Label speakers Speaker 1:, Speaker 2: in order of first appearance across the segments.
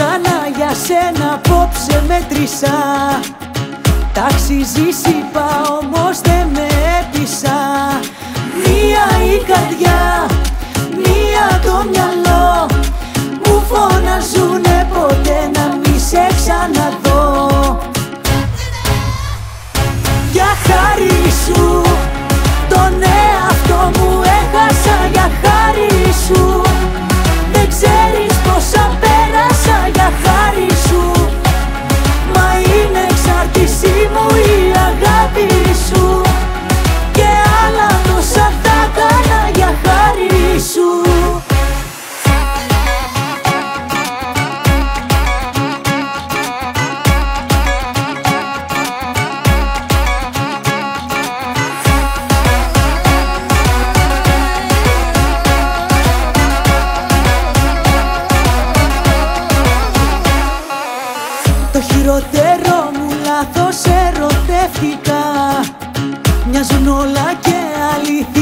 Speaker 1: καλά για σένα απόψε μέτρησα. Ταξιζήσει είπα όμως δεν με έπεισα. μοντέρω μου λάθος ερωτεύτηκα. Μοιάζουν όλα και αλήθεια.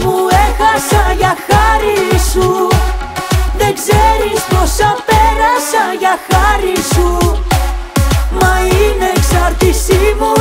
Speaker 1: μου έχασα για χάρη σου. Δεν ξέρεις πόσα πέρασα για χάρη σου. Μα είναι εξάρτησή μου